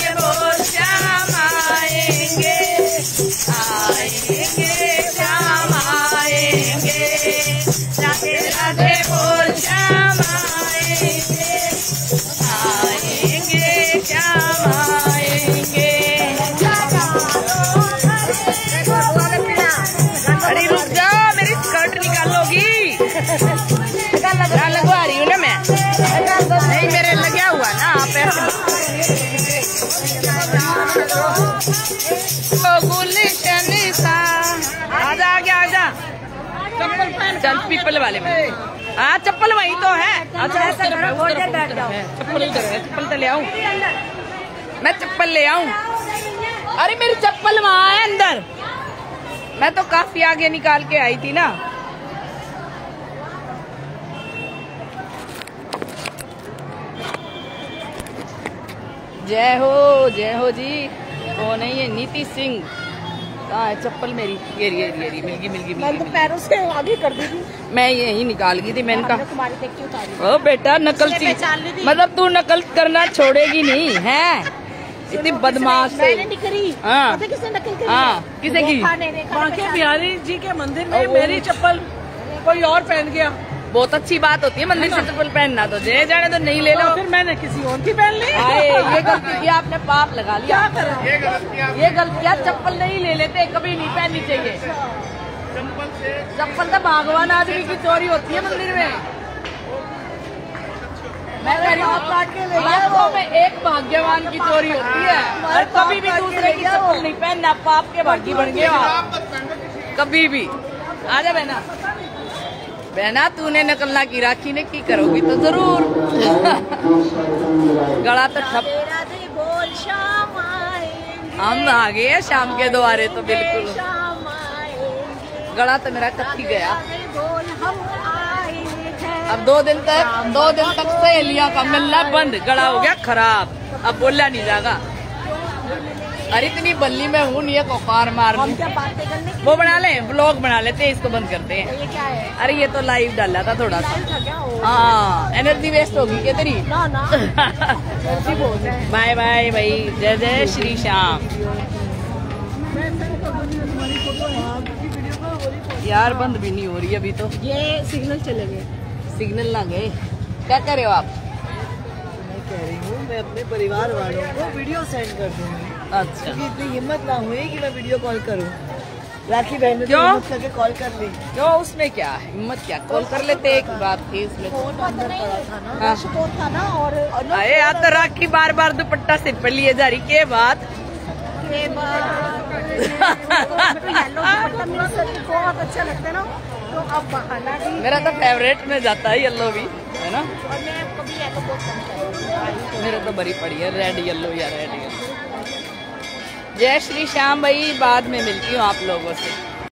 लगवा गुलशन सा आजा आजा आजा। चप्पल पहन चल पीपल वाले में। हाँ चप्पल वही तो है। अच्छा चप्पल इधर है चप्पल तो ले आऊँ। मैं चप्पल ले आऊँ। अरे मेरी चप्पल वहाँ है अंदर। मैं तो काफ़ी आगे निकाल के आई थी ना। जय हो जय हो जी। वो नहीं है नीति सिंह। कहाँ है चप्पल मेरी ये रही ये रही ये रही मिलगी मिलगी मैंने तो पैरों से आगे कर दी। थी मैं यही निकाल गई थी मैंने कहा तुम्हारी देख उतारी ओ बेटा नकल? मतलब तू नकल करना छोड़ेगी नहीं है? इतनी बदमाश से मैंने नहीं करी। हाँ। किसने नकल करी? हाँ? किसने की? बांके बिहारी जी के मंदिर में मेरी चप्पल कोई और पहन गया। बहुत अच्छी बात होती है मंदिर से चप्पल पहनना तो जे जाने तो नहीं ले लो। तो फिर मैंने किसी और की पहन ली? आए ये गलती किया आपने पाप लगा लिया। क्या करा? ये गलतियाँ चप्पल नहीं ले लेते कभी नहीं पहननी चाहिए। चप्पल तो भगवान आदमी की चोरी होती है मंदिर में। मैं कह रही हूँ में एक भाग्यवान की चोरी होती है। और कभी भी दूसरे की चप्पल नहीं पहनना पाप के भागी बन गए आप कभी भी। आजा बहना। बहना, तूने नकलना की, राखी ने की करोगी तो ज़रूर। गला तो ठप। हम आ गए शाम के द्वारे तो बिल्कुल। गला तो मेरा कच्ची गया। अब दो दिन तक, दो दिन तक सहेलियाँ का मिलना बंद। गला हो गया खराब। अब बोला नहीं जाएगा। अरे इतनी बल्ली में हूँ नहीं है कोकार मार हम क्या बातें करने वो बना ले ब्लॉग बना लेते हैं इसको बंद करते हैं। ये क्या है? अरे ये तो लाइव डाला था थोड़ा सा। हाँ एनर्जी वेस्ट होगी क्या तेरी? ना हैं। बाय बाय भाई। जय जय श्री श्याम। यार बंद भी नहीं हो रही अभी तो। ये सिग्नल चले गए। सिग्नल ना गए। क्या कर रहे हो आप? मैं कह रही हूँ मैं अपने परिवार वालों को वीडियो सेंड कर दूँगी। अच्छा। क्योंकि इतनी हिम्मत ना हुई कि मैं वीडियो कॉल करूँ। राखी बहन ने तो क्यों? करके कॉल कर ली। क्यों? उसमें क्या है? हिम्मत क्या? कॉल कर लेते एक बात थी उसमें। तो। फ़ोन अंदर था ना। हाँ। था ना और अरे यार तो राखी बार बार दुपट्टा सिर पर लिए जा रही। के बात? तो पे बहुत अच्छा लगता है ना। तो अब बहाना भी मेरा तो फेवरेट में जाता है येलो भी है ना? और मैं कभी येलो बहुत कम करती। मेरा तो बड़ी पड़ी है रेड येलो या रेड येलो जय श्री श्याम भाई बाद में मिलती हूँ आप लोगों से।